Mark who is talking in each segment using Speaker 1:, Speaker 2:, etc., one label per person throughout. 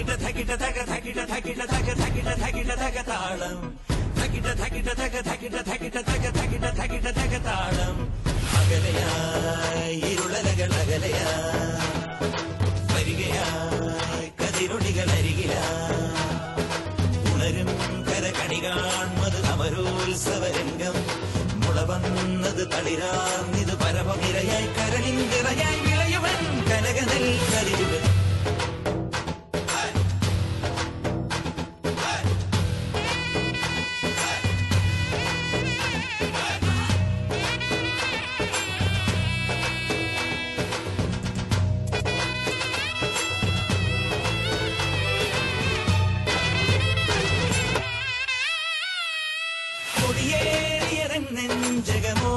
Speaker 1: തകിട തകിട തക തകിട തകിട തക തകിട തകിട തക താളം. തകിട തകിട തക തകിട തകിട തക തകിട തകിട തക താളം. അകലയായി ഇരുളലകൾ അകലയായി വരികയായി ഉണരും കരകണി കാൺമത് അമരോത്സവരംഗം. മുളവന്നത് തളിരാർന്നിത് പരമനിരയായി കരളിന്തിറയായി വിളയുവൻ കനകനൽ കരിയുവൻ நெஞ்சகமோ?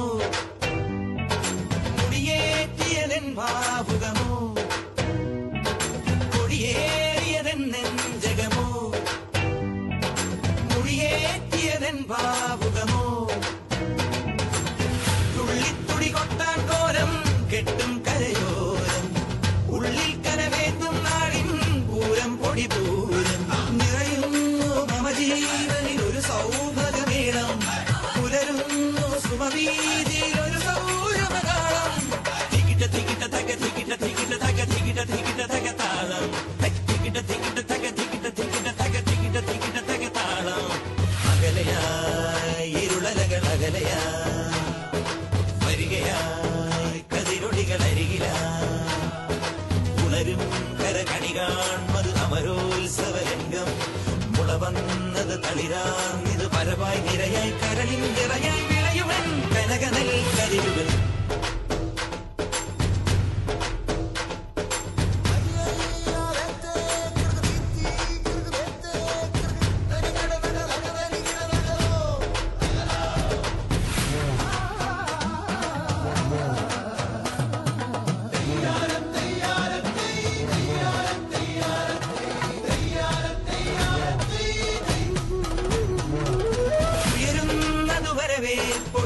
Speaker 1: முடியேற்றியதென் மாவு കാൺമത് അമരോത്സവരംഗം. മുളവന്നത് തളിരാർന്നിത് പരവായി നിരയായി കരളിൻ നിറയായി people.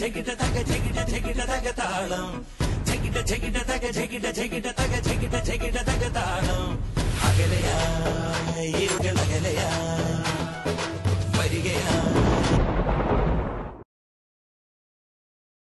Speaker 1: జగిట తగ జగిట జగిట తగ తాళం. జగిట జగిట తగ జగిట జగిట తగ జగిట జగిట తగ తాళం. అగలయా ఇరుగలయ